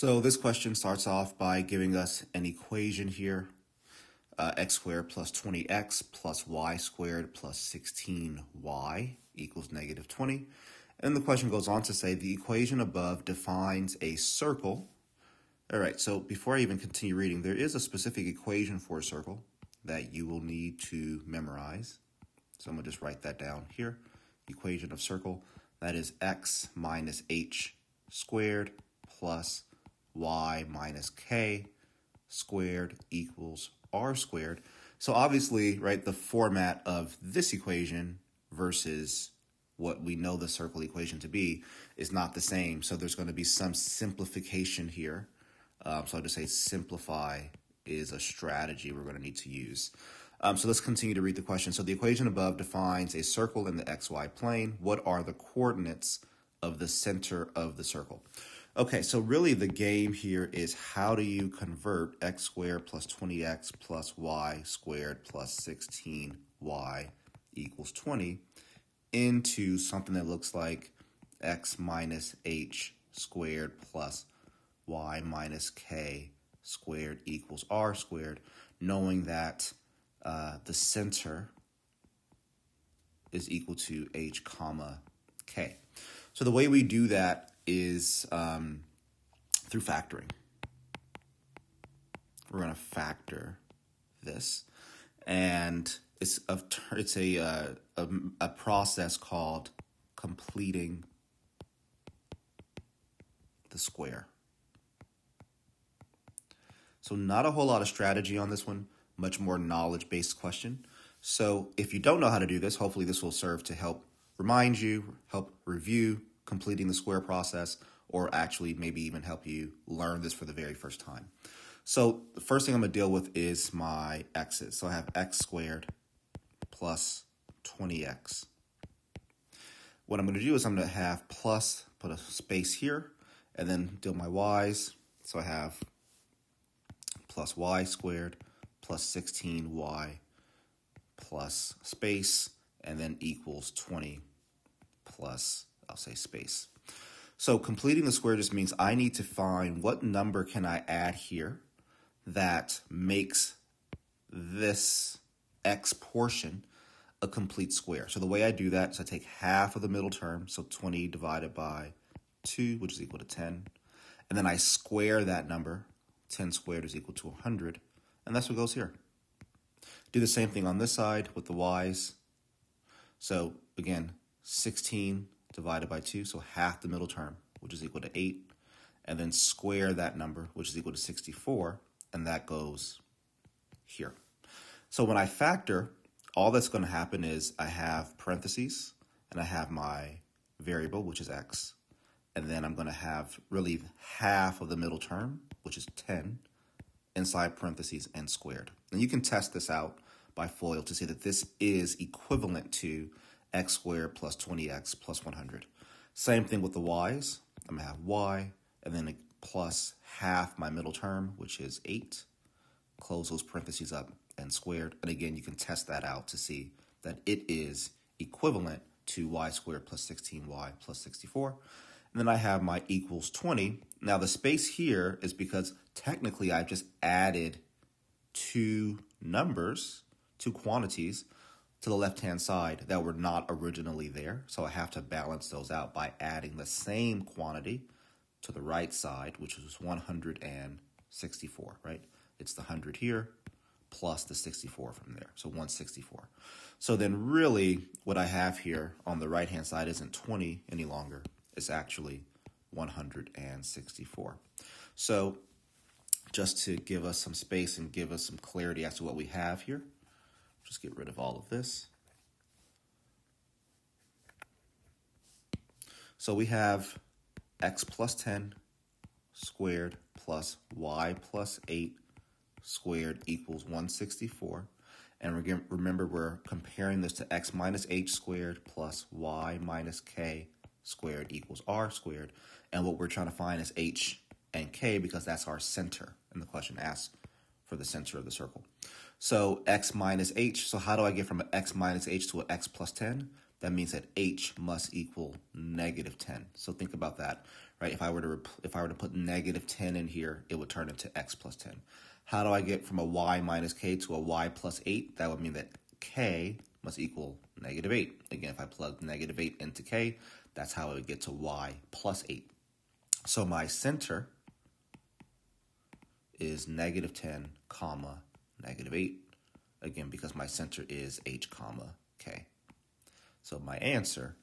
So this question starts off by giving us an equation here, uh, x squared plus 20x plus y squared plus 16y equals negative 20. And the question goes on to say the equation above defines a circle. All right, so before I even continue reading, there is a specific equation for a circle that you will need to memorize. So I'm going to just write that down here. Equation of circle, that is x minus h squared plus y minus k squared equals r squared. So obviously, right, the format of this equation versus what we know the circle equation to be is not the same. So there's going to be some simplification here. Um, so I'll just say simplify is a strategy we're going to need to use. Um, so let's continue to read the question. So the equation above defines a circle in the xy plane. What are the coordinates of the center of the circle? Okay, so really the game here is how do you convert x squared plus 20x plus y squared plus 16y equals 20 into something that looks like x minus h squared plus y minus k squared equals r squared, knowing that uh, the center is equal to h comma k. So the way we do that is um, through factoring. We're going to factor this, and it's a it's a, uh, a a process called completing the square. So not a whole lot of strategy on this one, much more knowledge based question. So if you don't know how to do this, hopefully this will serve to help remind you, help review completing the square process, or actually maybe even help you learn this for the very first time. So the first thing I'm going to deal with is my x's. So I have x squared plus 20x. What I'm going to do is I'm going to have plus, put a space here, and then deal my y's. So I have plus y squared plus 16y plus space, and then equals 20 plus I'll say space. So completing the square just means I need to find what number can I add here that makes this x portion a complete square. So the way I do that is I take half of the middle term, so 20 divided by 2, which is equal to 10, and then I square that number. 10 squared is equal to 100, and that's what goes here. Do the same thing on this side with the y's. So again, 16 divided by 2, so half the middle term, which is equal to 8, and then square that number, which is equal to 64, and that goes here. So when I factor, all that's going to happen is I have parentheses, and I have my variable, which is x, and then I'm going to have really half of the middle term, which is 10, inside parentheses and squared. And you can test this out by FOIL to see that this is equivalent to x squared plus 20x plus 100. Same thing with the y's. I'm going to have y and then plus half my middle term, which is 8. Close those parentheses up and squared. And again, you can test that out to see that it is equivalent to y squared plus 16y plus 64. And then I have my equals 20. Now the space here is because technically I've just added two numbers, two quantities, to the left-hand side that were not originally there. So I have to balance those out by adding the same quantity to the right side, which is 164, right? It's the 100 here plus the 64 from there, so 164. So then really what I have here on the right-hand side isn't 20 any longer. It's actually 164. So just to give us some space and give us some clarity as to what we have here, just get rid of all of this. So we have x plus 10 squared plus y plus 8 squared equals 164. And remember, we're comparing this to x minus h squared plus y minus k squared equals r squared. And what we're trying to find is h and k because that's our center. And the question asks for the center of the circle. So x minus h, so how do I get from an x minus h to an x plus 10? That means that h must equal negative 10. So think about that. right? If I were to if I were to put negative 10 in here, it would turn into x plus 10. How do I get from a y minus k to a y plus 8? That would mean that k must equal negative 8. Again, if I plug negative 8 into k, that's how I would get to y plus 8. So my center is negative 10, comma, negative 8. Again, because my center is h, comma, k. So my answer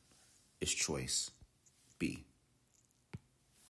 is choice B.